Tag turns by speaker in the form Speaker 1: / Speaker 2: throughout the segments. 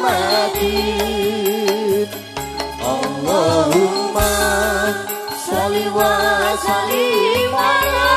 Speaker 1: Muhammadin Allahumma salli wa sallim ala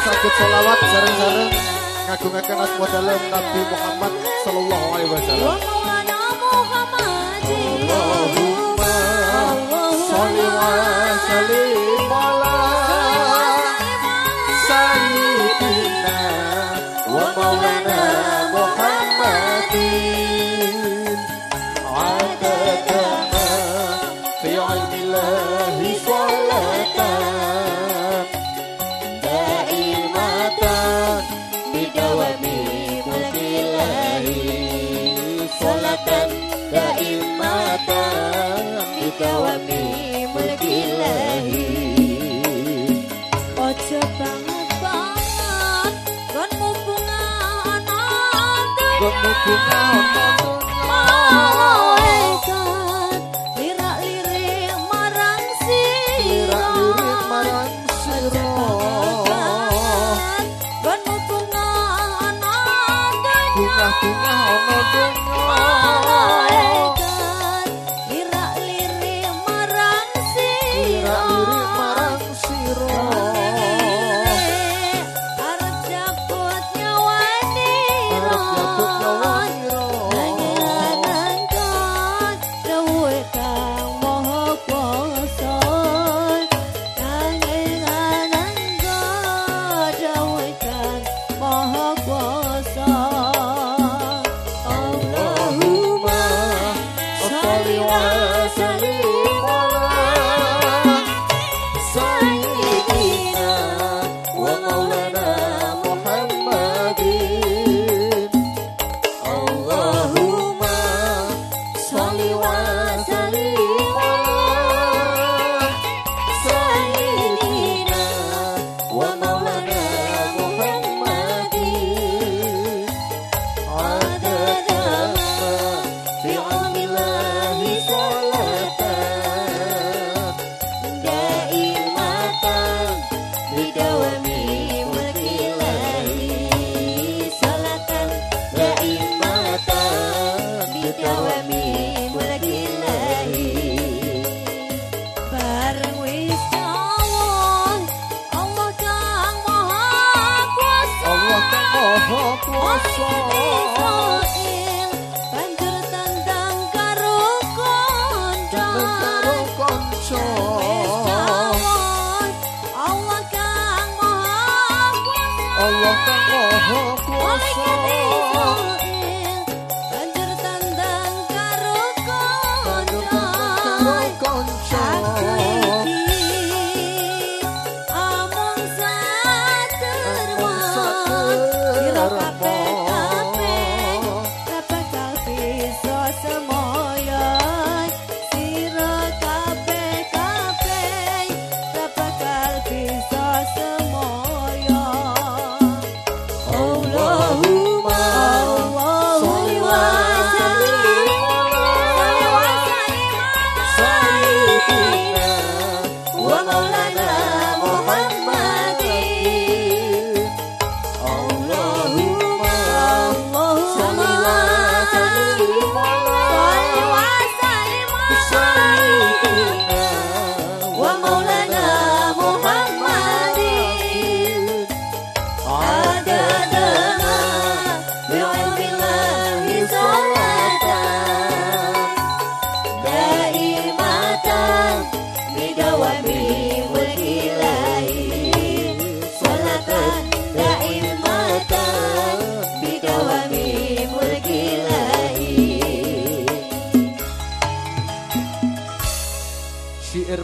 Speaker 1: sakit solawat sering-sering ngagungkan asma dalam Nabi Muhammad sallallahu alaihi wasallam.
Speaker 2: bunga Ay, qué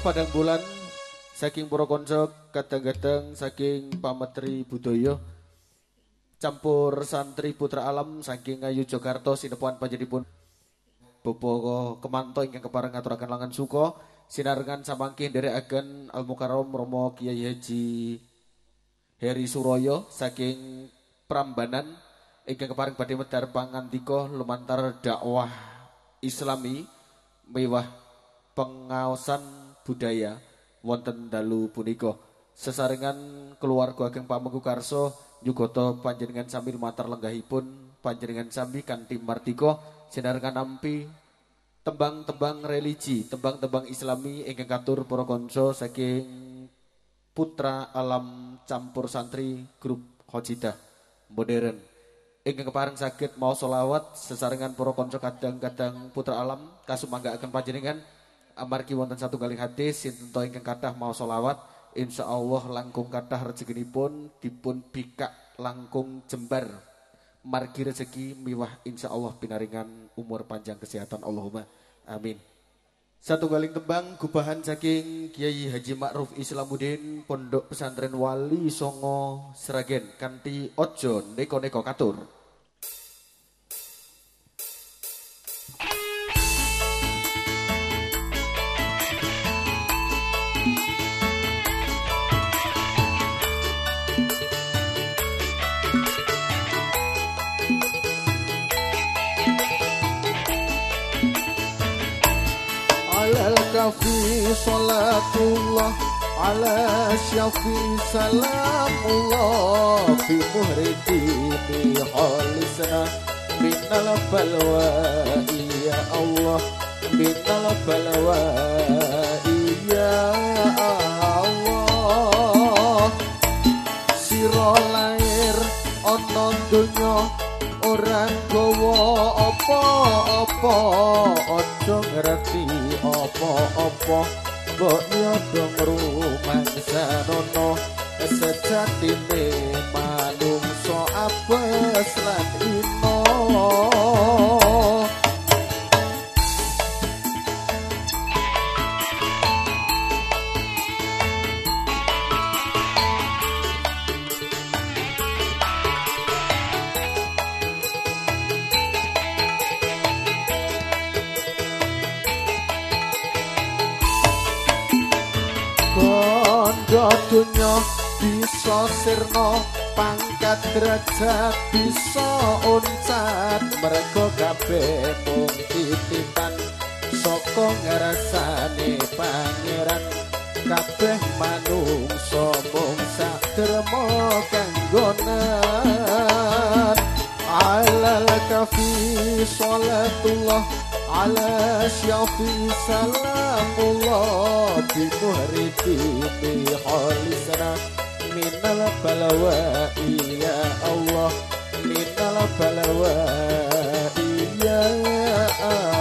Speaker 3: padang bulan saking para kanca kadang-kadang saking pametri budaya campur santri putra alam saking Ayu Jakarta sinepuan panjenipun Bobo kemanto ingkang kepareng ngaturaken langan suka sinarengan samangke nderekaken Al Mukarram Romo Kiai Haji Heri Suroyo saking Prambanan ingkang kepareng badhe medhar pangandika lumantar dakwah Islami mewah pengaosan budaya wonten dalu punika. Sesarengan keluarga ageng Pamengku Karso nyugata panjenengan sambil matar lenggahipun panjenengan sami kanthi martika sinarengan nampi tembang-tembang religi tembang-tembang islami ingkang katur para kanca saking putra alam campur santri grup Hojidah modern. Ingkang kepareng saged mau selawat sesarengan para kanca kadang-kadang putra alam kasumanggaken panjenengan amargi wonten satu kali hadis sinten ingkang kathah mau selawat insyaallah langkung kathah rezekinipun dipun bikak langkung jembar. Margi rezeki miwah insyaallah pinaringan umur panjang kesehatan Allahumma amin. Satu kali tembang gubahan saking Kiai Haji Ma'ruf Islamuddin Pondok Pesantren Wali Songo Seragen kanthi ojo neko-neko katur
Speaker 1: الكفي صلاة الله على شفي سلام الله في مهر الدين خالصنا من البلواء يا الله من البلواء يا الله sira lair ana donya ora gawa apa-apa aja ngerti Apa-apa. Mbok nyodo ngrumangsanono sejatine manungsa apes lan ino bondo dunya bisa sirna pangkat derajat bisa uncat mereka kabeh mung titipan saka ngrasane pangeran. Kabeh manungsa mung sak derma kanggonan. Alal kafi salatullah على شفي سلام الله بمهرتي خالصنا من البلواء يا الله من البلواء يا الله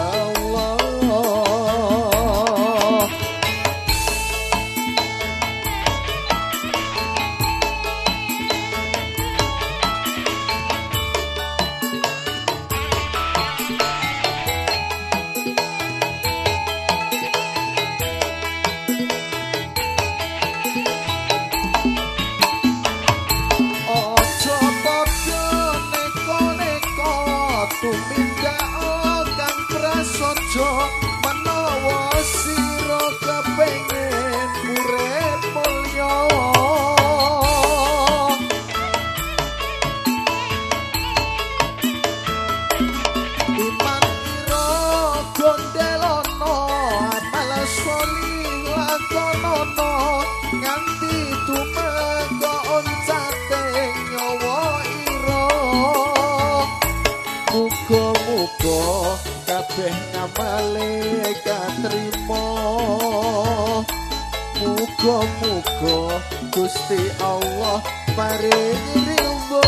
Speaker 1: Muga-muga Gusti Allah paringi ridho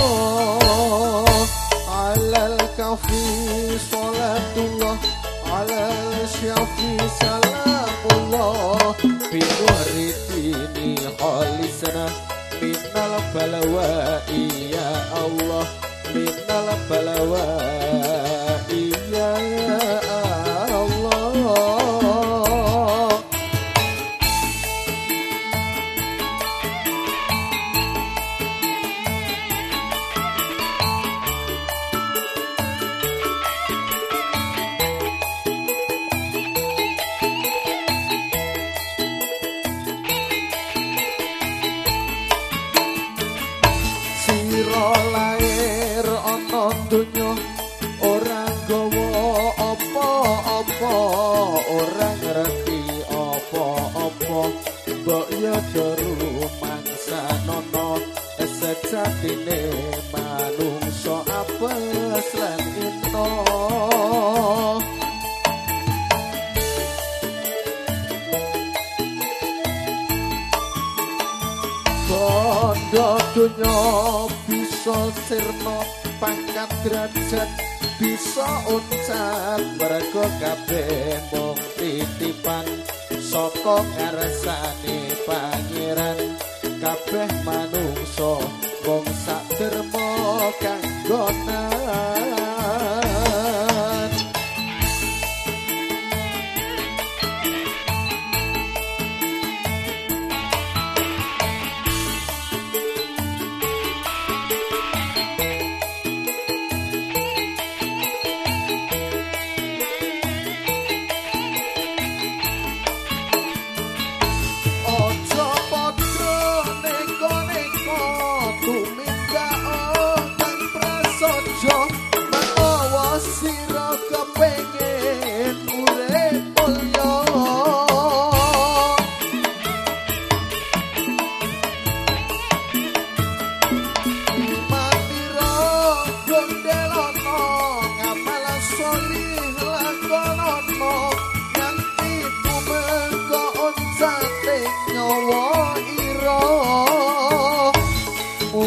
Speaker 1: Alal kafi salatullah Alal syafi salamullah. Fi nuhri dini khalisana Minal balawa'i ya Allah. Minal balawa'i saka. Ngarsane pangeran kabeh manungsa wong sak derma kanggonan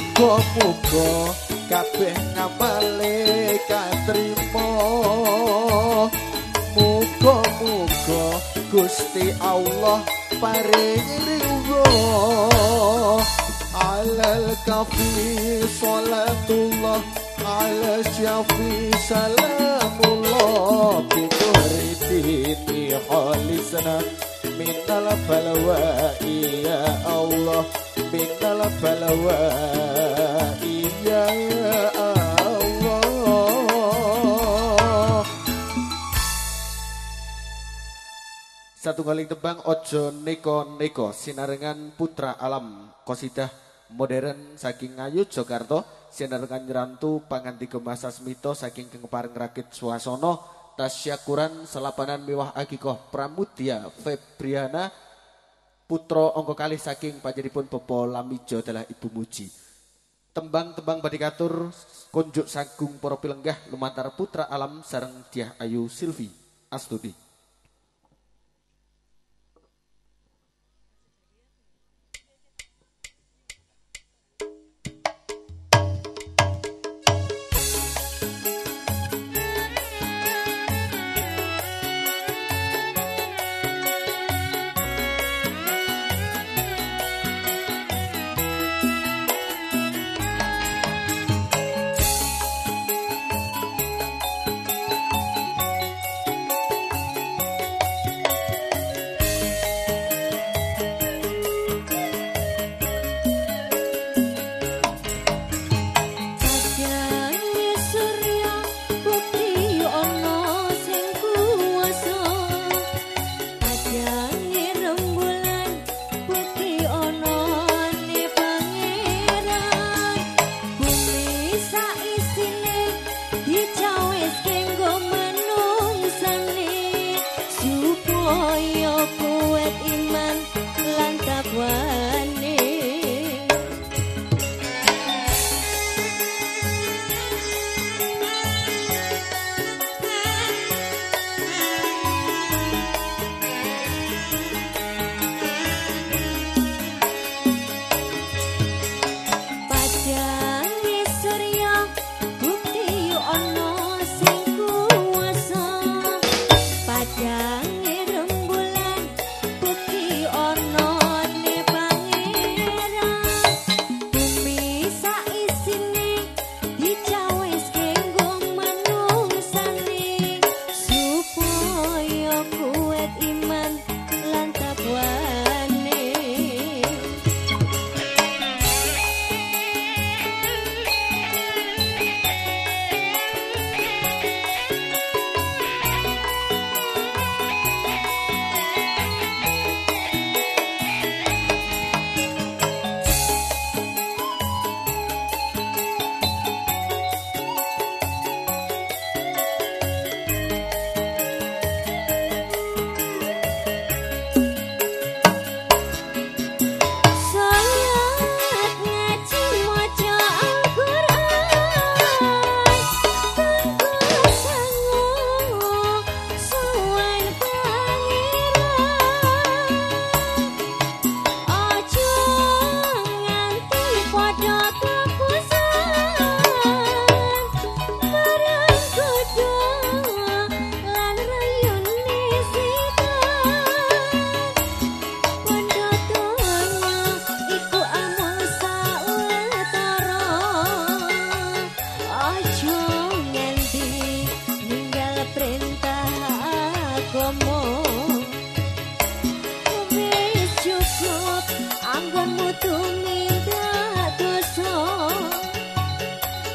Speaker 1: muga-muga kabeh ngapale katrimo muga-muga Gusti Allah paringi ridho alal kafi salatullah ala syafi salamullah. Kuriti ti halisna minal balwa ya allah. minal balawa iya, Ya Allah.
Speaker 4: Satu kali tebang ojo neko neko Sinarengan putra alam. Kosidah modern saking ngayu Jogarto Sinarengan nyerantu panganti gemasa smito Saking kengepar rakit suasono Tasyakuran selapanan mewah agikoh pramutia Febriana putra ongko kali saking panjenipun Bopo Lamijo adalah Ibu Muji. Tembang-tembang badikatur kunjuk sagung para pilenggah lumantar putra alam sareng Diah Ayu Silvi Astuti
Speaker 2: thôi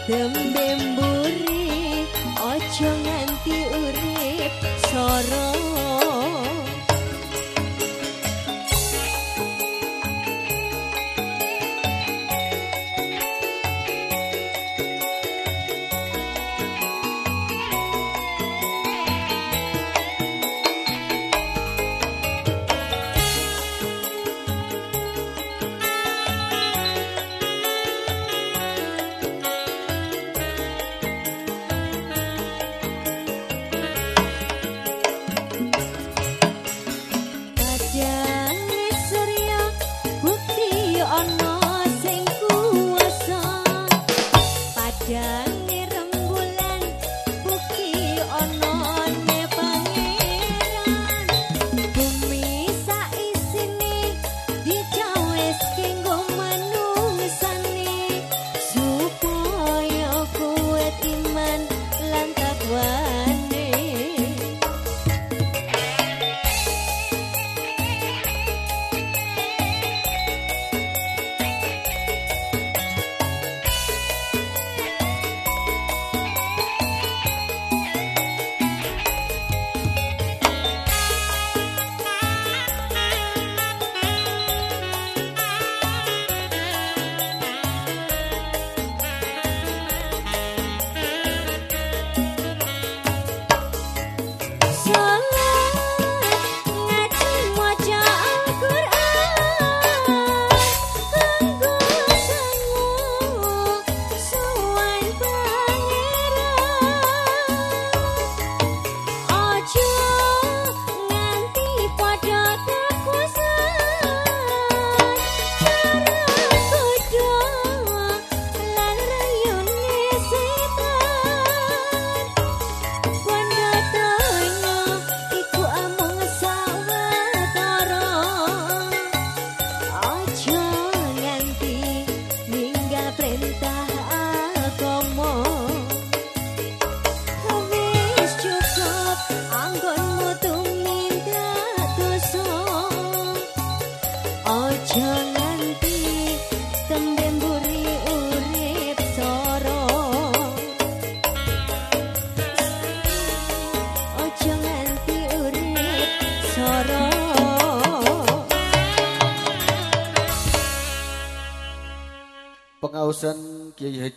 Speaker 2: tembe mburi ojo nganti urip sorong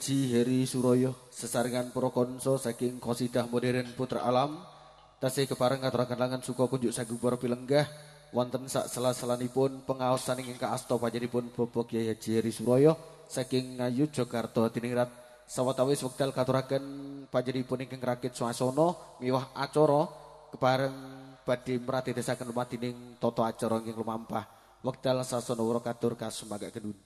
Speaker 1: Haji Heri Suroyo sesarengan para konso saking Qasidah Modern Putra Alam. Tasih kepareng ngaturaken langan suka kunjuk sagung para pilenggah. Wonten sak sela-selanipun pengaosan ingkang kaasta panjenenganipun Bapak Kiai Haji Heri Suroyo saking Ngayu Jakarta tiningrat sawetawis wekdal katuraken panjenenganipun ingkang rakit swasana miwah acara kepareng badhe mratitesaken lumahining tata acara ingkang lumampah. Wekdal sasana wara katur kedun